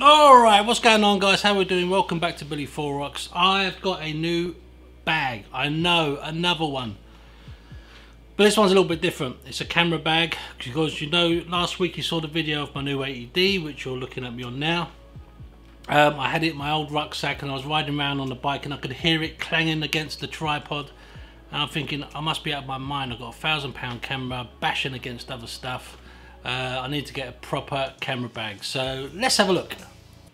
Alright, what's going on guys? How are we doing? Welcome back to Billy Four Rocks. I've got a new bag. I know, another one. But this one's a little bit different. It's a camera bag because you know last week you saw the video of my new 80D which you're looking at me on now. Um, I had it in my old rucksack and I was riding around on the bike and I could hear it clanging against the tripod. And I'm thinking I must be out of my mind. I've got a thousand pound camera bashing against other stuff. Uh, I need to get a proper camera bag. So let's have a look.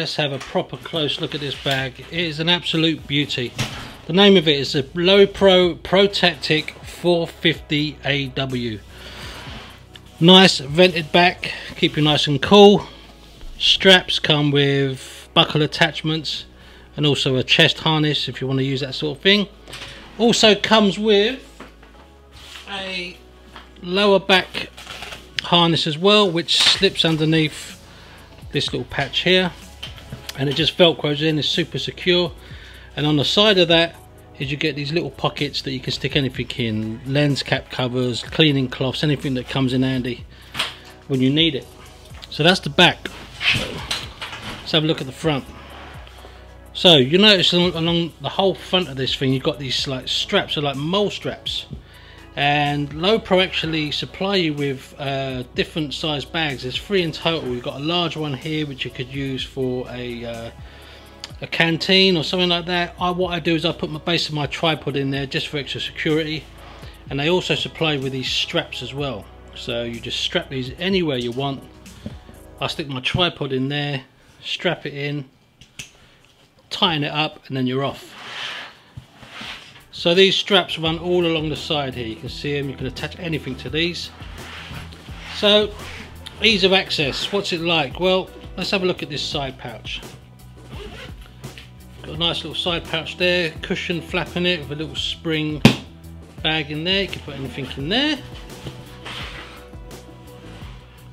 let's have a proper close look at this bag. It is an absolute beauty. The name of it is a Lowepro ProTactic 450AW. Nice vented back, keep you nice and cool. Straps come with buckle attachments and also a chest harness if you want to use that sort of thing. Also comes with a lower back harness as well which slips underneath this little patch here and it just velcros in it's super secure. And on the side of that is you get these little pockets that you can stick anything in lens cap covers cleaning cloths anything that comes in handy when you need it. So that's the back. Let's have a look at the front. So you notice along the whole front of this thing you've got these like straps are like MOLLE straps and Lowepro actually supply you with uh, different size bags. There's three in total. We've got a large one here which you could use for a uh, a canteen or something like that. I, what I do is I put my base of my tripod in there just for extra security. And they also supply with these straps as well. So you just strap these anywhere you want. I stick my tripod in there strap it in tighten it up and then you're off so these straps run all along the side here. You can see them, you can attach anything to these. So, ease of access, what's it like? Well, let's have a look at this side pouch. Got a nice little side pouch there, cushion flap in it with a little spring bag in there. You can put anything in there.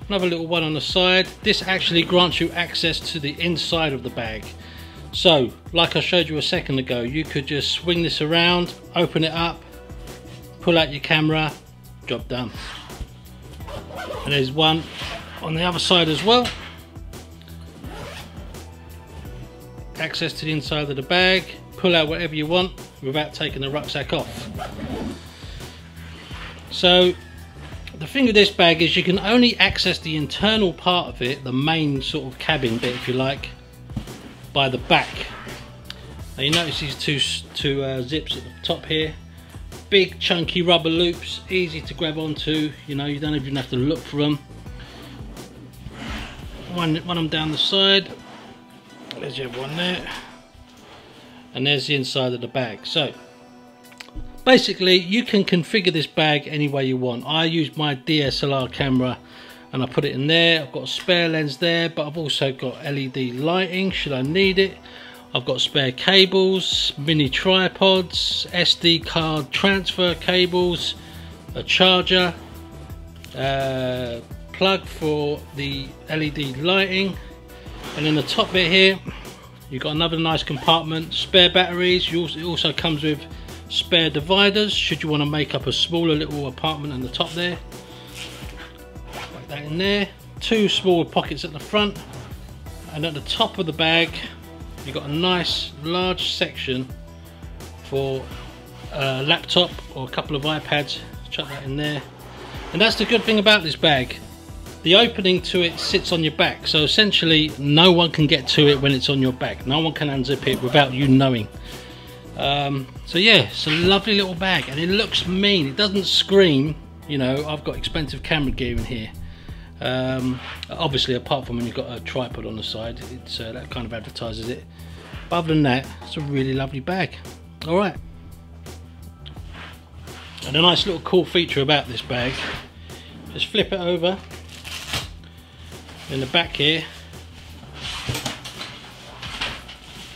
Another little one on the side. This actually grants you access to the inside of the bag. So, like I showed you a second ago, you could just swing this around, open it up, pull out your camera, job done. And there's one on the other side as well. Access to the inside of the bag, pull out whatever you want without taking the rucksack off. So the thing with this bag is you can only access the internal part of it, the main sort of cabin bit if you like, by the back. Now you notice these two, two uh, zips at the top here. Big chunky rubber loops, easy to grab onto, you know, you don't even have to look for them. One, one them down the side, there's your one there, and there's the inside of the bag. So, basically you can configure this bag any way you want. I use my DSLR camera and I put it in there. I've got a spare lens there but I've also got LED lighting should I need it. I've got spare cables mini tripods SD card transfer cables a charger uh, plug for the LED lighting. And then the top bit here you've got another nice compartment spare batteries. It also comes with spare dividers should you want to make up a smaller little apartment in the top there that in there. Two small pockets at the front. And at the top of the bag you've got a nice large section for a laptop or a couple of iPads. Chuck that in there. And that's the good thing about this bag. The opening to it sits on your back. So essentially no one can get to it when it's on your back. No one can unzip it without you knowing. Um, so yeah it's a lovely little bag. And it looks mean. It doesn't scream. You know I've got expensive camera gear in here um, obviously apart from when you've got a tripod on the side it's uh, that kind of advertises it. But other than that it's a really lovely bag. All right. And a nice little cool feature about this bag just flip it over. In the back here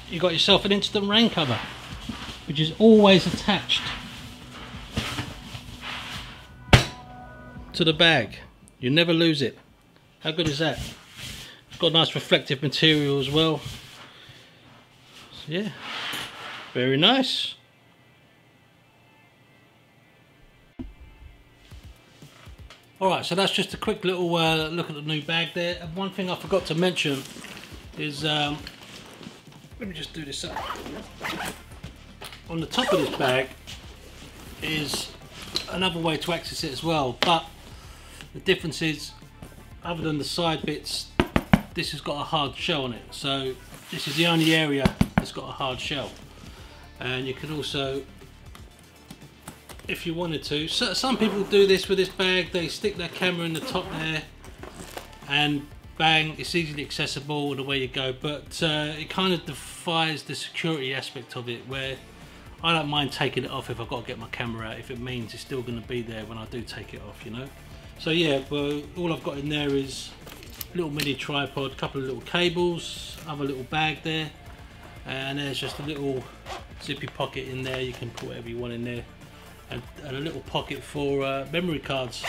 you got yourself an instant rain cover which is always attached to the bag you never lose it. How good is that? It's got nice reflective material as well. So yeah. Very nice. Alright, so that's just a quick little uh, look at the new bag there. And one thing I forgot to mention is, um, let me just do this up. On the top of this bag is another way to access it as well, but the difference is, other than the side bits, this has got a hard shell on it. So this is the only area that's got a hard shell. And you can also if you wanted to. So, some people do this with this bag, they stick their camera in the top there and bang, it's easily accessible the way you go, but uh, it kind of defies the security aspect of it where I don't mind taking it off if I've got to get my camera out, if it means it's still going to be there when I do take it off, you know. So yeah, well, all I've got in there is a little mini tripod, a couple of little cables, other little bag there, and there's just a little zippy pocket in there, you can put whatever you want in there and, and a little pocket for uh, memory cards.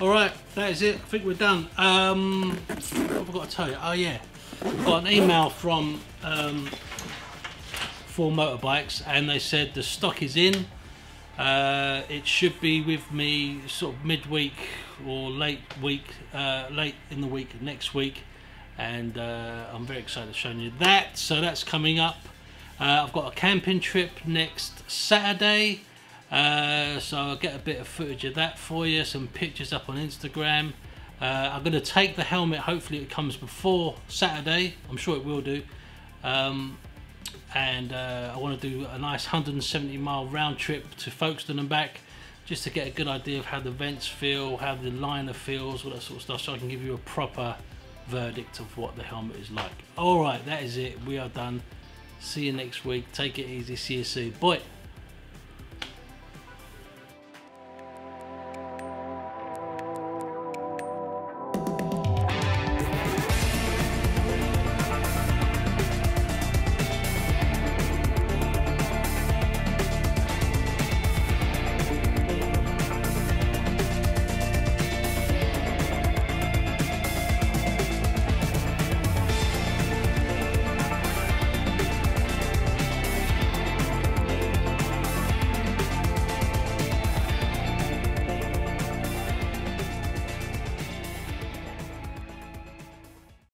All right, that is it. I think we're done. Um, what have I got to tell you? Oh yeah, I've got an email from um, 4Motorbikes, and they said the stock is in. Uh, it should be with me sort of midweek or late week, uh, late in the week next week, and uh, I'm very excited to show you that. So that's coming up. Uh, I've got a camping trip next Saturday. Uh, so I'll get a bit of footage of that for you, some pictures up on Instagram. Uh, I'm going to take the helmet, hopefully it comes before Saturday, I'm sure it will do. Um, and uh, I want to do a nice 170 mile round trip to Folkestone and back just to get a good idea of how the vents feel, how the liner feels, all that sort of stuff, so I can give you a proper verdict of what the helmet is like. Alright, that is it. We are done. See you next week. Take it easy. See you soon. Bye.